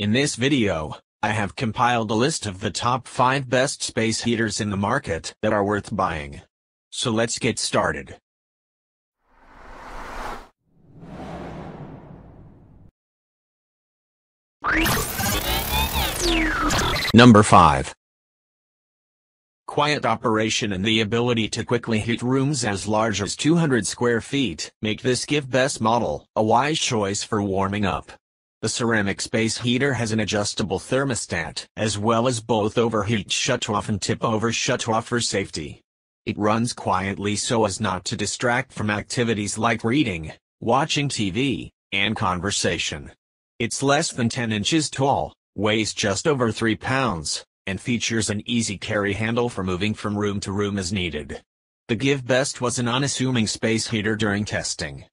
In this video, I have compiled a list of the top 5 best space heaters in the market that are worth buying. So let's get started. Number 5. Quiet operation and the ability to quickly heat rooms as large as 200 square feet make this Give Best model a wise choice for warming up. The ceramic space heater has an adjustable thermostat, as well as both overheat shutoff and tip-over shutoff for safety. It runs quietly so as not to distract from activities like reading, watching TV, and conversation. It's less than 10 inches tall, weighs just over 3 pounds, and features an easy carry handle for moving from room to room as needed. The Give Best was an unassuming space heater during testing.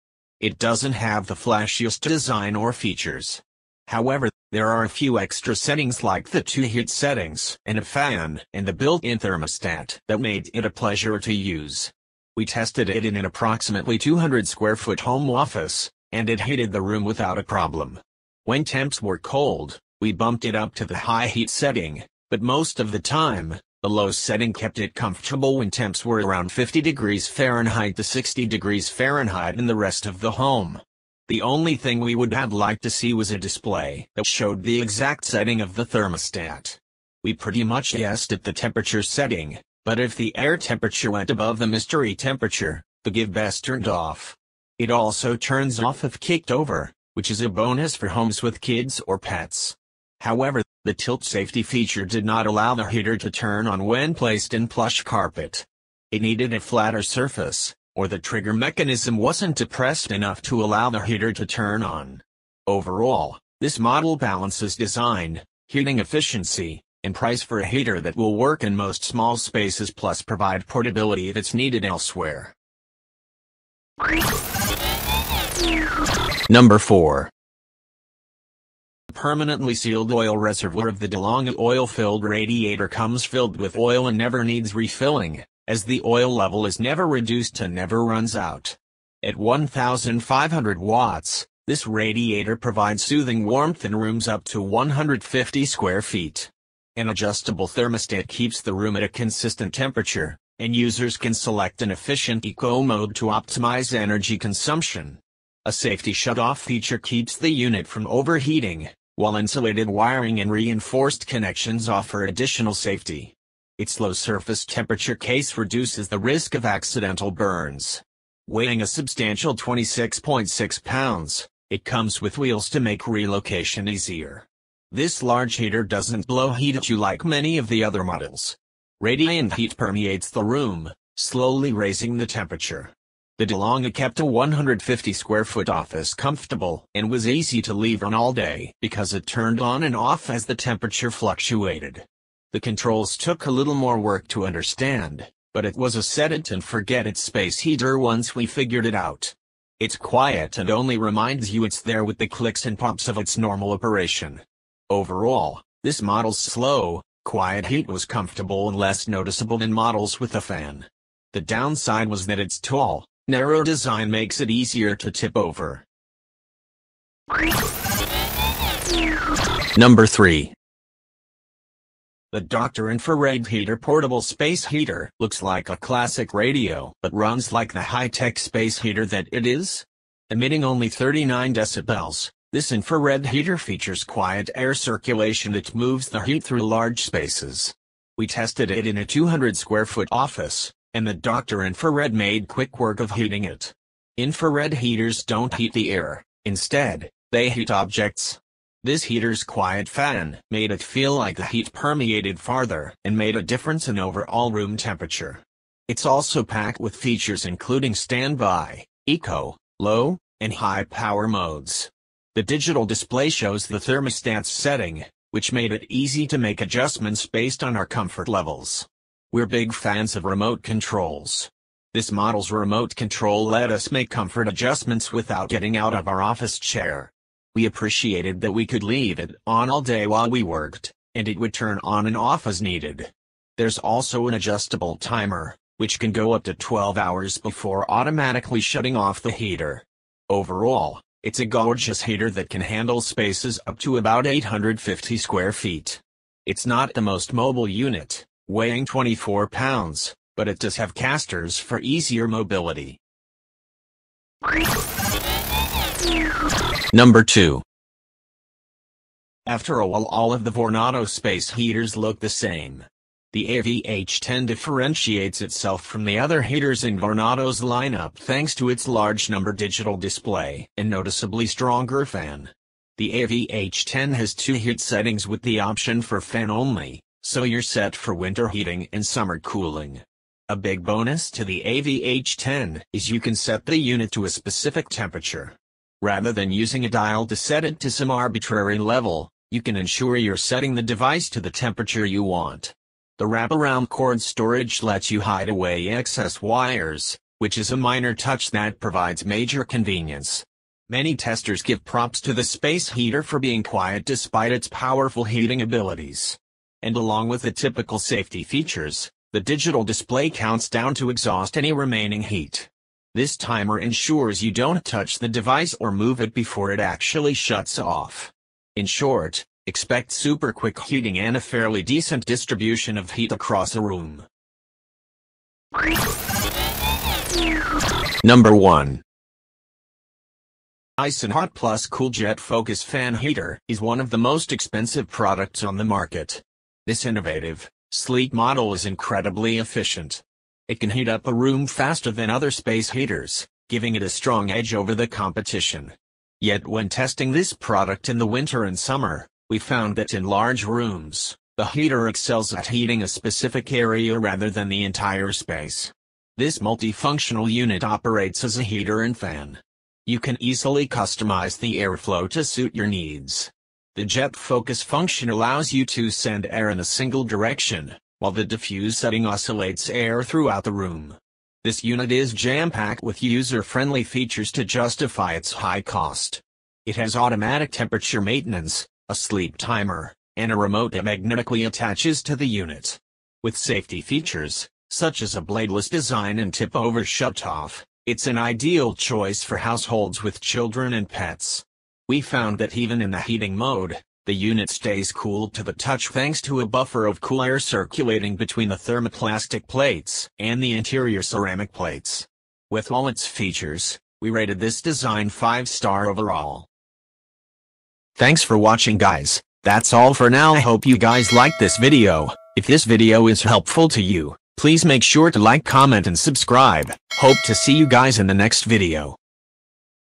It doesn't have the flashiest design or features. However, there are a few extra settings like the two heat settings and a fan and the built-in thermostat that made it a pleasure to use. We tested it in an approximately 200 square foot home office, and it heated the room without a problem. When temps were cold, we bumped it up to the high heat setting, but most of the time, the low setting kept it comfortable when temps were around 50 degrees Fahrenheit to 60 degrees Fahrenheit in the rest of the home. The only thing we would have liked to see was a display that showed the exact setting of the thermostat. We pretty much guessed at the temperature setting, but if the air temperature went above the mystery temperature, the give best turned off. It also turns off if kicked over, which is a bonus for homes with kids or pets. However, the tilt safety feature did not allow the heater to turn on when placed in plush carpet. It needed a flatter surface, or the trigger mechanism wasn't depressed enough to allow the heater to turn on. Overall, this model balances design, heating efficiency, and price for a heater that will work in most small spaces plus provide portability if it's needed elsewhere. Number 4 permanently sealed oil reservoir of the DeLonghi oil-filled radiator comes filled with oil and never needs refilling, as the oil level is never reduced and never runs out. At 1,500 watts, this radiator provides soothing warmth in rooms up to 150 square feet. An adjustable thermostat keeps the room at a consistent temperature, and users can select an efficient eco mode to optimize energy consumption. A safety shutoff feature keeps the unit from overheating, while insulated wiring and reinforced connections offer additional safety. Its low surface temperature case reduces the risk of accidental burns. Weighing a substantial 26.6 pounds, it comes with wheels to make relocation easier. This large heater doesn't blow heat at you like many of the other models. Radiant heat permeates the room, slowly raising the temperature. The DeLonghi kept a 150 square foot office comfortable and was easy to leave on all day because it turned on and off as the temperature fluctuated. The controls took a little more work to understand, but it was a set it and forget it space heater once we figured it out. It's quiet and only reminds you it's there with the clicks and pops of its normal operation. Overall, this model's slow, quiet heat was comfortable and less noticeable than models with a fan. The downside was that it's tall, Narrow design makes it easier to tip over. Number 3. The Dr. Infrared Heater Portable Space Heater looks like a classic radio but runs like the high-tech space heater that it is. Emitting only 39 decibels, this infrared heater features quiet air circulation that moves the heat through large spaces. We tested it in a 200 square foot office, and the Dr. Infrared made quick work of heating it. Infrared heaters don't heat the air, instead, they heat objects. This heater's quiet fan made it feel like the heat permeated farther and made a difference in overall room temperature. It's also packed with features including standby, eco, low, and high power modes. The digital display shows the thermostat's setting, which made it easy to make adjustments based on our comfort levels. We're big fans of remote controls. This model's remote control let us make comfort adjustments without getting out of our office chair. We appreciated that we could leave it on all day while we worked, and it would turn on and off as needed. There's also an adjustable timer, which can go up to 12 hours before automatically shutting off the heater. Overall, It's a gorgeous heater that can handle spaces up to about 850 square feet. It's not the most mobile unit, weighing 24 pounds, but it does have casters for easier mobility. Number 2. After a while all of the Vornado space heaters look the same. The AVH10 differentiates itself from the other heaters in Vornado's lineup thanks to its large number digital display and noticeably stronger fan. The AVH10 has two heat settings with the option for fan only, so you're set for winter heating and summer cooling. A big bonus to the AVH10 is you can set the unit to a specific temperature. Rather than using a dial to set it to some arbitrary level, you can ensure you're setting the device to the temperature you want. The wraparound cord storage lets you hide away excess wires, which is a minor touch that provides major convenience. Many testers give props to the space heater for being quiet despite its powerful heating abilities. And along with the typical safety features, the digital display counts down to exhaust any remaining heat. This timer ensures you don't touch the device or move it before it actually shuts off. In short, Expect super quick heating and a fairly decent distribution of heat across a room. Number 1. Dyson Hot Plus Cool Jet Focus Fan Heater is one of the most expensive products on the market. This innovative, sleek model is incredibly efficient. It can heat up a room faster than other space heaters, giving it a strong edge over the competition. Yet when testing this product in the winter and summer, we found that in large rooms, the heater excels at heating a specific area rather than the entire space. This multifunctional unit operates as a heater and fan. You can easily customize the airflow to suit your needs. The jet focus function allows you to send air in a single direction, while the diffuse setting oscillates air throughout the room. This unit is jam-packed with user-friendly features to justify its high cost. It has automatic temperature maintenance, a sleep timer, and a remote that magnetically attaches to the unit. With safety features, such as a bladeless design and tip-over shut-off, it's an ideal choice for households with children and pets. We found that even in the heating mode, the unit stays cool to the touch thanks to a buffer of cool air circulating between the thermoplastic plates and the interior ceramic plates. With all its features, we rated this design 5 star overall. Thanks for watching guys. That's all for now I hope you guys liked this video. If this video is helpful to you, please make sure to like comment and subscribe. Hope to see you guys in the next video.